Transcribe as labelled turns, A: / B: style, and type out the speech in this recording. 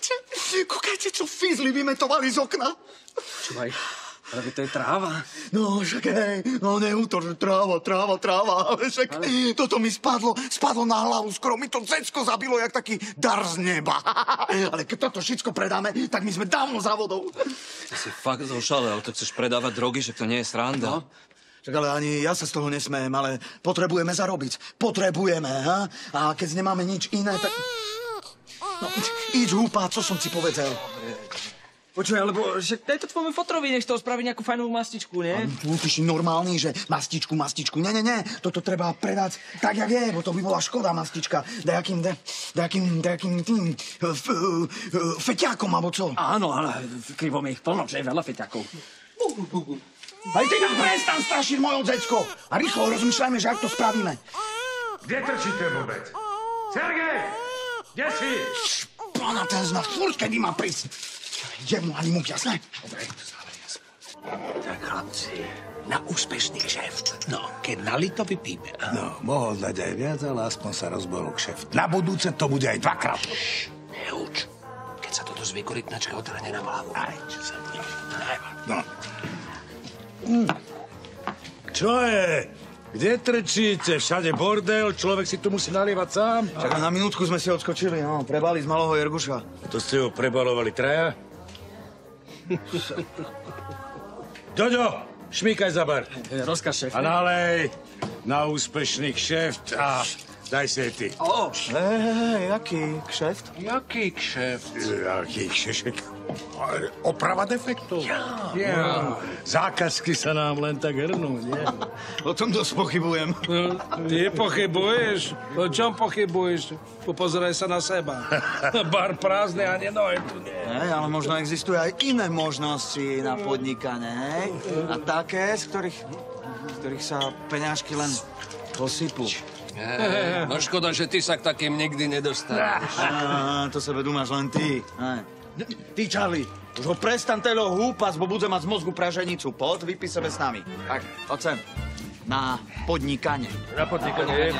A: kúkajte, kúkajte, čo fizli vymetovali z okna.
B: Čuvaj, ale to je tráva.
A: No, však hej, no neútor, tráva, tráva, tráva, ale však ale... toto mi spadlo, spadlo na hlavu, skoro mi to cecko zabilo, jak taký dar z neba. Ale keď toto všetko predáme, tak my sme dávno za vodou.
B: Ty si fakt zošalel, to chceš predávať drogy, že to nie je sranda. No.
A: Však ale ani ja sa z toho nesmejem, ale potrebujeme zarobiť. Potrebujeme, ha? A keď nemáme nič iné, tak... No, íď húpa, čo som si povedal.
B: Počuj, alebo že daj to tvojmu fotrovi, nech to spraví nejakú fajnovú mastičku, nie?
A: No, ty si normálny, že mastičku, mastičku. Nie, nie, nie, toto treba predať tak, jak je, bo to by bola škoda mastička. Dajakým, da, dajakým, dajakým tým f, feťákom, alebo čo?
B: Áno, ale v krivom je ich plno, že je veľa feťákov.
A: Aj ty nám prestan strašiť mojou decko. A rýchlo rozmýšľajme, že ak to spravíme.
C: Kde trčíte vôbec? Sergej! Kde si?
A: Pána ten zna furt, kedy má prísť. Idem mu ani mu, jasné? Dobre,
D: Tak chlapci, na úspešný kšeft. No, keď nali to vypíme. No, mohol dať aj viac, ale aspoň sa rozbehol kšeft. Na budúce to bude aj dvakrát. Neuč. Keď sa toto dozvie korytnačka, otrhne na hlavu. Aj, čo sa to No.
C: Mm. Čo je? Kde trčíte? Všade bordel, človek si tu musí nalievať sám.
A: Čak na minútku sme si odskočili, no. Prebali z malého Jerguša.
C: To ste ho prebalovali traja? Doďo, šmíkaj za bar.
B: Rozkaz, šéf.
C: A nalej na úspešný kšeft a daj si ty.
A: O, hej, jaký kšeft?
D: Jaký kšeft?
C: Jaký kšeft? Oprava defektov. Ja. Zákazky sa nám len tak hrnú, nie?
A: O tom dosť pochybujem.
E: No, ty pochybuješ? O čom pochybuješ? Popozeraj sa na seba. Bar prázdny a nenohy tu nie.
A: Hej, ale možno existujú aj iné možnosti na podnikanie, hej? A také, z ktorých, z ktorých sa peňažky len posypú.
D: No škoda, že ty sa k takým nikdy nedostaneš.
A: to sebe dúmaš len ty. Hej. Ty, Charlie, už ho prestan telo húpať, bo bude mať z mozgu praženicu. Pod, vypí sebe s nami. Tak, poď sem. Na podnikanie.
E: Na podnikanie.